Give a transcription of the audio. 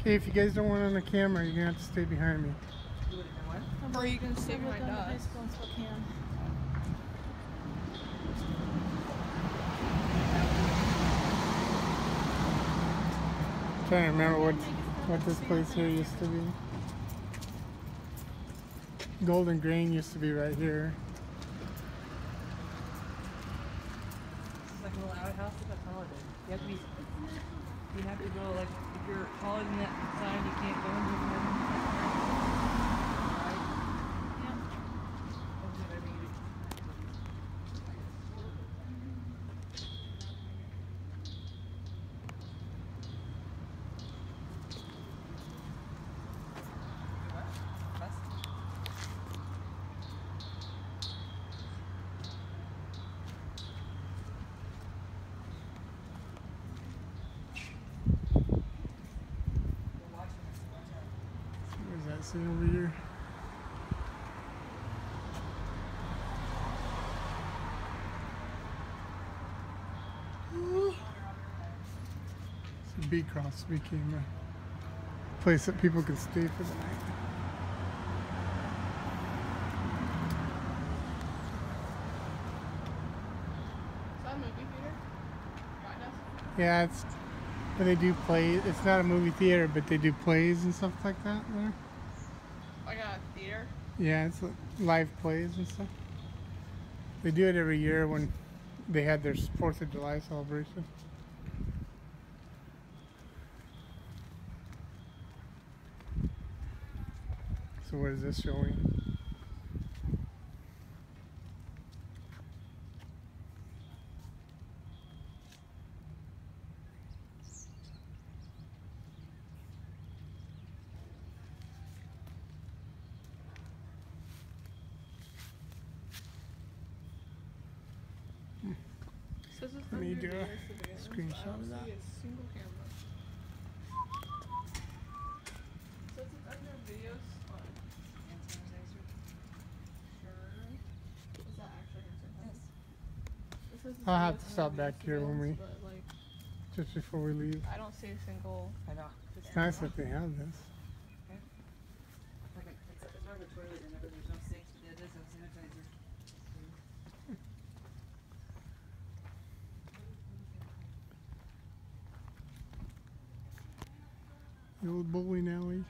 Okay, if you guys don't want on the camera, you're gonna have to stay behind me. Or are you gonna stay I lived behind in high us? school in Spokane. trying to remember what what this place here used to be. Golden Grain used to be right here. It's like a little outhouse with a holiday. You have to be. You have to go like if you're taller than that sign, you can't go into the room. Where's that thing over here? So B Cross became a place that people could stay for the night. Is that a movie theater? Kind of. Yeah, it's But they do plays. It's not a movie theater, but they do plays and stuff like that there. Like a theater? Yeah, it's live plays and stuff. They do it every year when they had their Fourth of July celebration. So what is this showing? Let me do a screenshot I don't of that. see a single camera. Says it's under videos. on- Is that actually hand sanitizer? It says it's I'll have to stop back here when we- like, Just before we leave. I don't see a single. I know. It's nice that they have this. Like a, it's, it's like a toilet and there's no sinks, but there is no sanitizer. The old bowling alley.